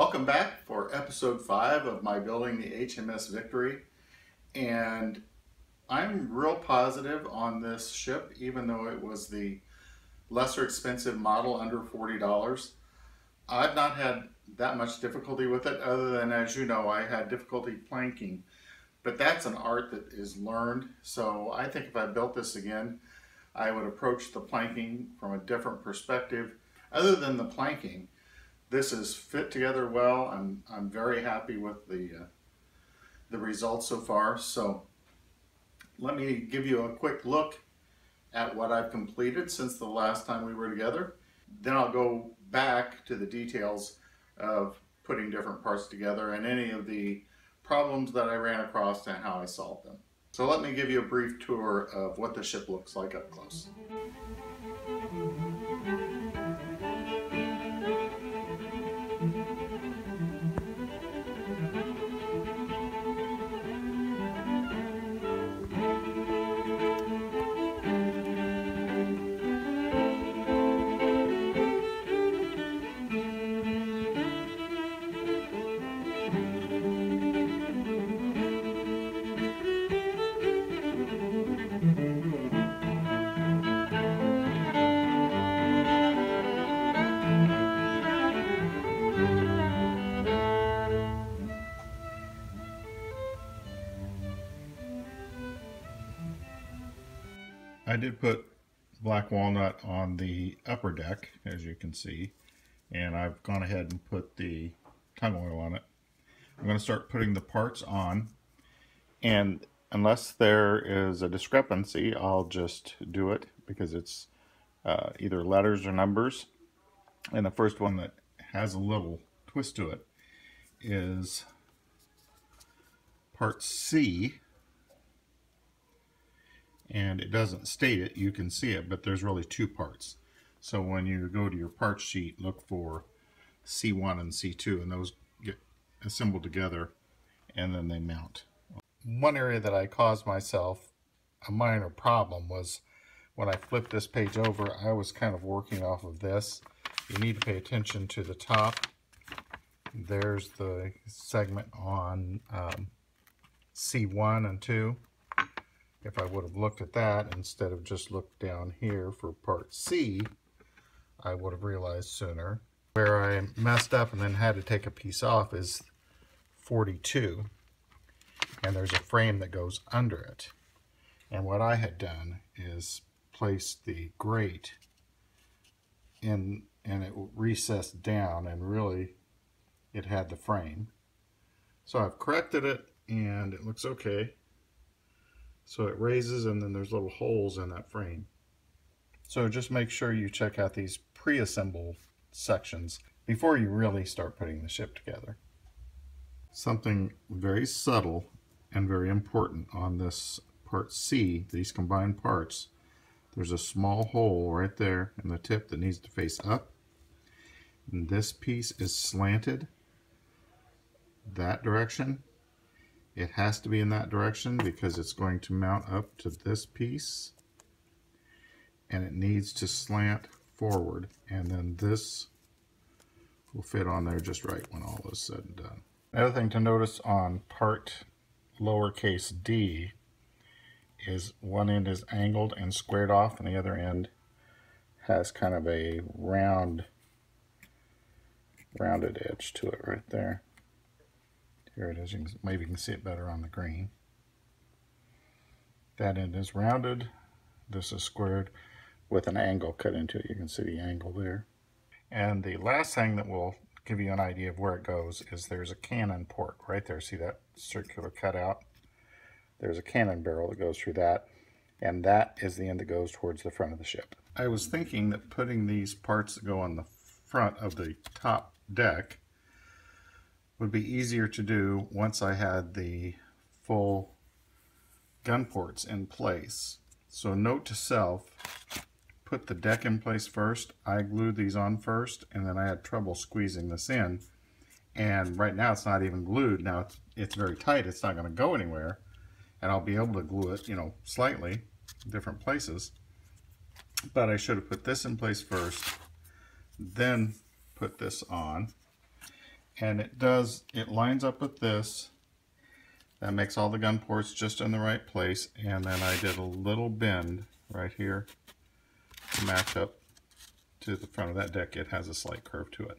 Welcome back for episode 5 of my building the HMS Victory. And I'm real positive on this ship, even though it was the lesser expensive model under $40. I've not had that much difficulty with it, other than, as you know, I had difficulty planking. But that's an art that is learned, so I think if I built this again, I would approach the planking from a different perspective. Other than the planking, this is fit together well. I'm, I'm very happy with the, uh, the results so far. So let me give you a quick look at what I've completed since the last time we were together. Then I'll go back to the details of putting different parts together and any of the problems that I ran across and how I solved them. So let me give you a brief tour of what the ship looks like up close. I did put black walnut on the upper deck, as you can see, and I've gone ahead and put the tung oil on it. I'm going to start putting the parts on, and unless there is a discrepancy, I'll just do it because it's uh, either letters or numbers. And the first one that has a little twist to it is part C, and it doesn't state it, you can see it, but there's really two parts. So when you go to your part sheet, look for C1 and C2, and those get assembled together, and then they mount. One area that I caused myself a minor problem was when I flipped this page over, I was kind of working off of this. You need to pay attention to the top. There's the segment on um, C1 and 2 if I would have looked at that instead of just looked down here for part C, I would have realized sooner. Where I messed up and then had to take a piece off is 42, and there's a frame that goes under it. And what I had done is place the grate in, and it recessed down, and really it had the frame. So I've corrected it, and it looks okay. So it raises and then there's little holes in that frame. So just make sure you check out these pre-assembled sections before you really start putting the ship together. Something very subtle and very important on this part C, these combined parts, there's a small hole right there in the tip that needs to face up. And this piece is slanted that direction it has to be in that direction because it's going to mount up to this piece and it needs to slant forward and then this will fit on there just right when all is said and done. Another thing to notice on part lowercase d is one end is angled and squared off and the other end has kind of a round rounded edge to it right there. Here it is. Maybe you can see it better on the green. That end is rounded. This is squared with an angle cut into it. You can see the angle there. And the last thing that will give you an idea of where it goes is there's a cannon port right there. See that circular cutout? There's a cannon barrel that goes through that. And that is the end that goes towards the front of the ship. I was thinking that putting these parts that go on the front of the top deck would be easier to do once I had the full gun ports in place. So note to self, put the deck in place first. I glued these on first and then I had trouble squeezing this in. And right now it's not even glued. Now it's, it's very tight. It's not going to go anywhere. And I'll be able to glue it, you know, slightly, different places. But I should have put this in place first, then put this on and it does, it lines up with this. That makes all the gun ports just in the right place. And then I did a little bend right here to match up to the front of that deck. It has a slight curve to it.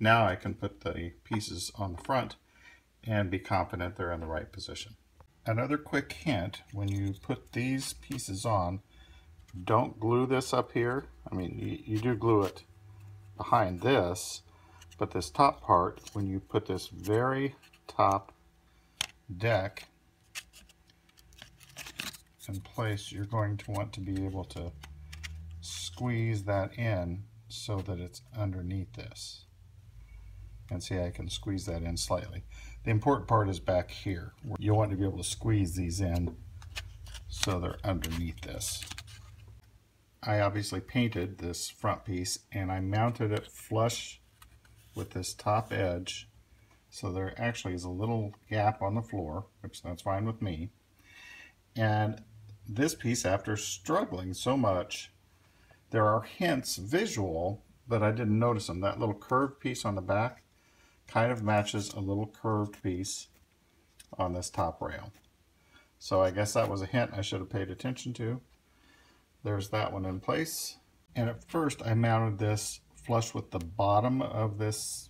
Now I can put the pieces on the front and be confident they're in the right position. Another quick hint, when you put these pieces on, don't glue this up here. I mean, you, you do glue it behind this, but this top part, when you put this very top deck in place, you're going to want to be able to squeeze that in so that it's underneath this. And see, I can squeeze that in slightly. The important part is back here. where You'll want to be able to squeeze these in so they're underneath this. I obviously painted this front piece and I mounted it flush with this top edge. So there actually is a little gap on the floor which that's fine with me. And this piece after struggling so much there are hints visual but I didn't notice them. That little curved piece on the back kind of matches a little curved piece on this top rail. So I guess that was a hint I should have paid attention to. There's that one in place. And at first I mounted this flush with the bottom of this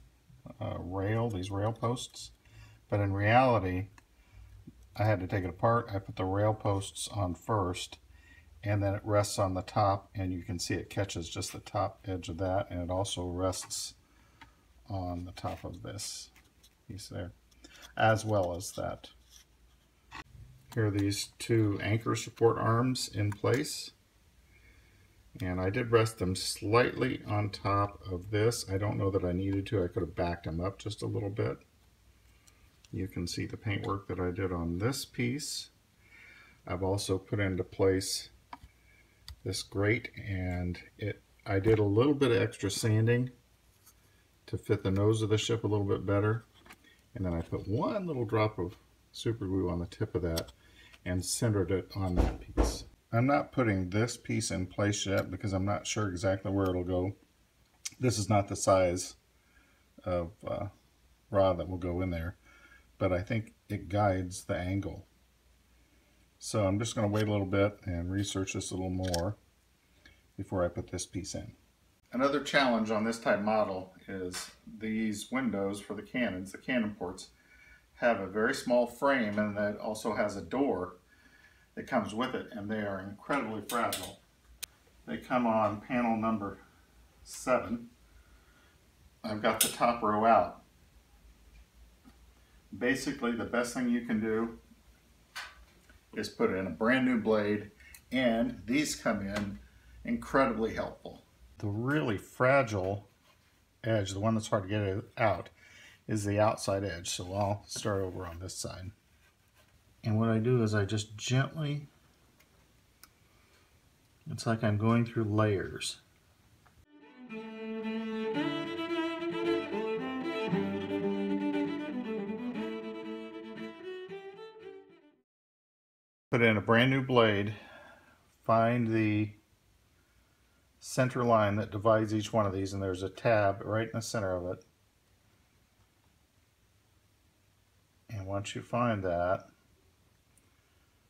uh, rail, these rail posts. But in reality, I had to take it apart. I put the rail posts on first and then it rests on the top and you can see it catches just the top edge of that and it also rests on the top of this piece there as well as that. Here are these two anchor support arms in place and I did rest them slightly on top of this. I don't know that I needed to. I could have backed them up just a little bit. You can see the paintwork that I did on this piece. I've also put into place this grate and it I did a little bit of extra sanding to fit the nose of the ship a little bit better. And then I put one little drop of super glue on the tip of that and centered it on that piece. I'm not putting this piece in place yet because I'm not sure exactly where it'll go. This is not the size of uh, rod that will go in there, but I think it guides the angle. So I'm just going to wait a little bit and research this a little more before I put this piece in. Another challenge on this type model is these windows for the cannons, the cannon ports, have a very small frame and that also has a door that comes with it, and they are incredibly fragile. They come on panel number seven. I've got the top row out. Basically, the best thing you can do is put in a brand new blade, and these come in incredibly helpful. The really fragile edge, the one that's hard to get out, is the outside edge. So I'll start over on this side. And what I do is I just gently, it's like I'm going through layers. Put in a brand new blade, find the center line that divides each one of these and there's a tab right in the center of it. And once you find that,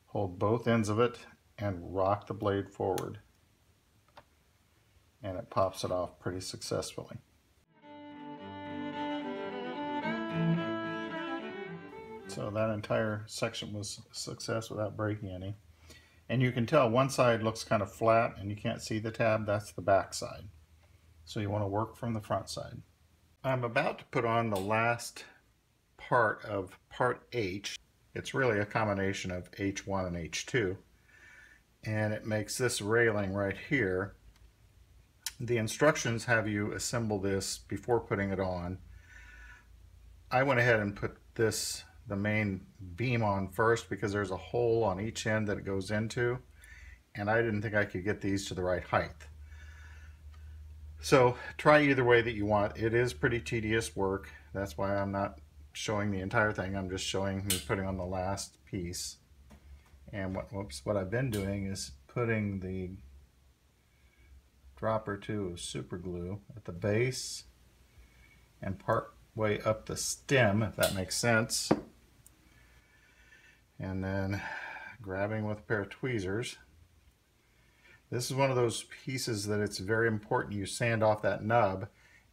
Hold both ends of it and rock the blade forward. And it pops it off pretty successfully. So that entire section was a success without breaking any. And you can tell one side looks kind of flat and you can't see the tab, that's the back side. So you want to work from the front side. I'm about to put on the last part of part H it's really a combination of H1 and H2. And it makes this railing right here. The instructions have you assemble this before putting it on. I went ahead and put this, the main beam on first because there's a hole on each end that it goes into. And I didn't think I could get these to the right height. So try either way that you want. It is pretty tedious work. That's why I'm not showing the entire thing. I'm just showing me putting on the last piece. And what, whoops, what I've been doing is putting the drop or two of super glue at the base and part way up the stem, if that makes sense. And then grabbing with a pair of tweezers. This is one of those pieces that it's very important you sand off that nub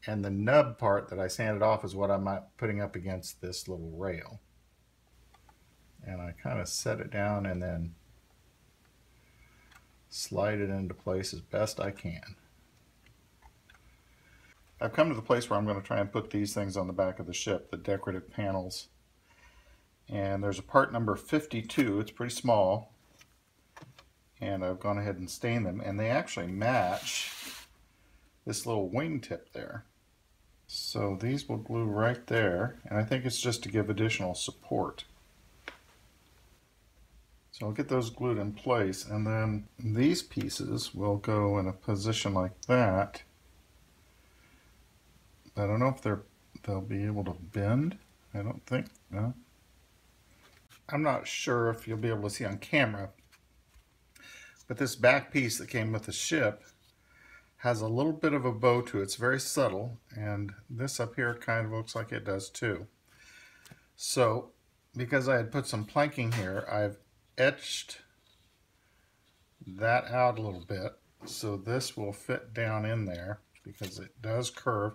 and the nub part that I sanded off is what I'm uh, putting up against this little rail. And I kind of set it down and then slide it into place as best I can. I've come to the place where I'm going to try and put these things on the back of the ship, the decorative panels. And there's a part number 52, it's pretty small. And I've gone ahead and stained them, and they actually match this little wingtip there. So these will glue right there, and I think it's just to give additional support. So I'll get those glued in place, and then these pieces will go in a position like that. I don't know if they're they'll be able to bend. I don't think, no. I'm not sure if you'll be able to see on camera, but this back piece that came with the ship has a little bit of a bow to it. It's very subtle, and this up here kind of looks like it does too. So, because I had put some planking here, I've etched that out a little bit so this will fit down in there because it does curve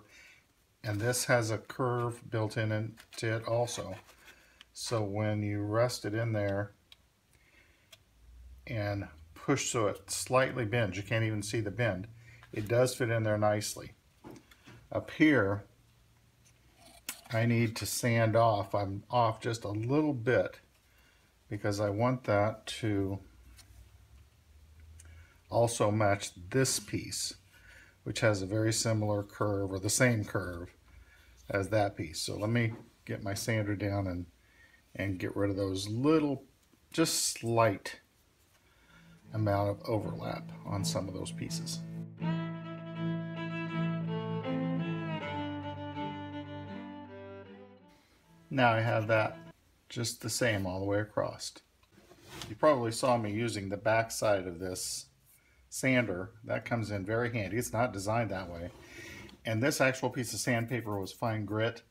and this has a curve built in into it also so when you rest it in there and push so it slightly bends you can't even see the bend it does fit in there nicely. Up here, I need to sand off. I'm off just a little bit because I want that to also match this piece, which has a very similar curve or the same curve as that piece. So let me get my sander down and, and get rid of those little, just slight amount of overlap on some of those pieces. Now I have that just the same all the way across. You probably saw me using the back side of this sander. That comes in very handy. It's not designed that way. And this actual piece of sandpaper was fine grit,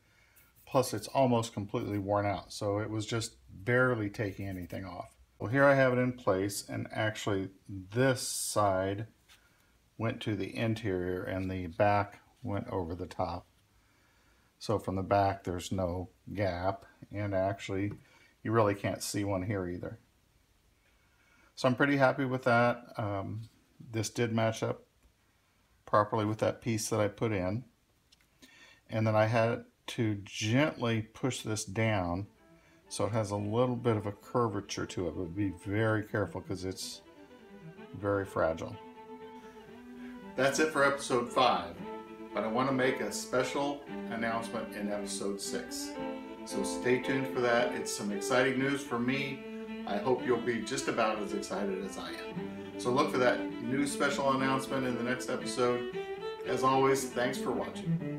plus it's almost completely worn out. So it was just barely taking anything off. Well, here I have it in place, and actually this side went to the interior and the back went over the top. So from the back, there's no gap, and actually, you really can't see one here either. So I'm pretty happy with that. Um, this did match up properly with that piece that I put in. And then I had to gently push this down so it has a little bit of a curvature to it, but be very careful because it's very fragile. That's it for episode 5 but I want to make a special announcement in episode 6. So stay tuned for that. It's some exciting news for me. I hope you'll be just about as excited as I am. So look for that new special announcement in the next episode. As always, thanks for watching.